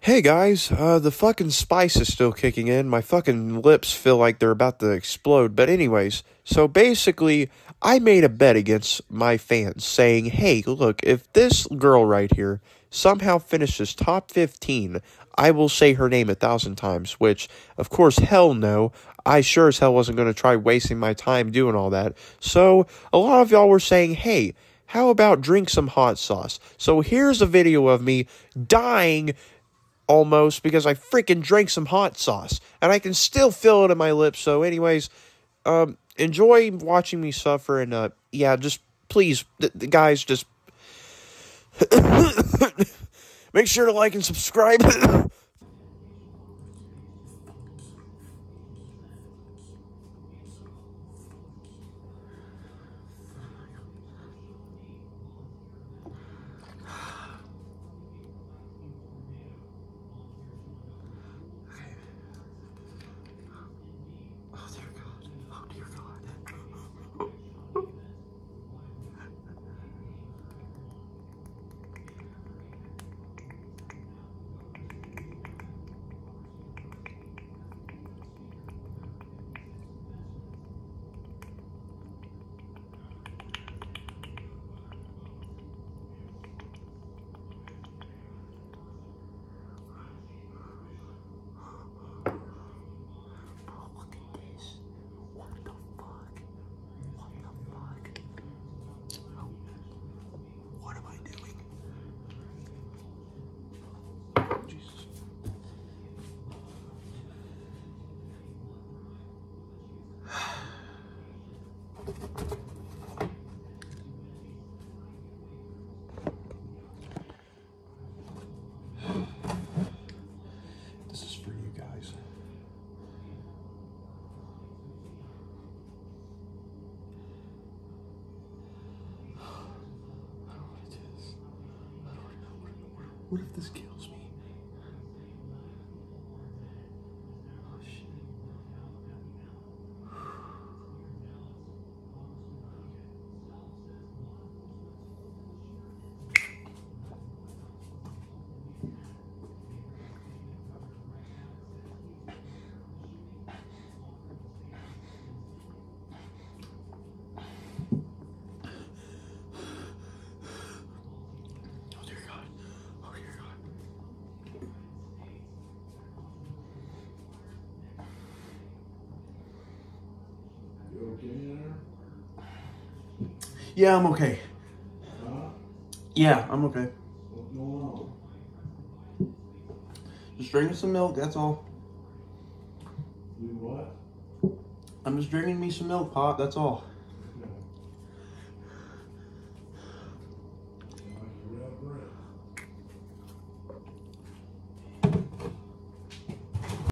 Hey guys, uh, the fucking spice is still kicking in. My fucking lips feel like they're about to explode. But, anyways, so basically, I made a bet against my fans saying, hey, look, if this girl right here somehow finishes top 15, I will say her name a thousand times. Which, of course, hell no. I sure as hell wasn't going to try wasting my time doing all that. So, a lot of y'all were saying, hey, how about drink some hot sauce? So, here's a video of me dying almost because I freaking drank some hot sauce and I can still feel it in my lips. So, anyways, um, enjoy watching me suffer and uh, yeah, just please, the th- guys, just make sure to like and subscribe. Oh dear God. Oh dear God. Bro, look at this. What the fuck? What the fuck? Oh, what am I doing? Jesus. This is for you guys. I don't know what it is. I don't what if this kills me? Yeah, I'm okay. Huh? Yeah, I'm okay. What's going on? Just drinking some milk, that's all. I'm just drinking me some milk, Pop, that's all.